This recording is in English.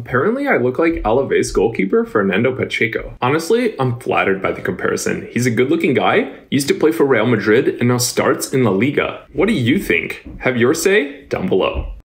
Apparently, I look like Alaves goalkeeper Fernando Pacheco. Honestly, I'm flattered by the comparison. He's a good looking guy, used to play for Real Madrid, and now starts in La Liga. What do you think? Have your say down below.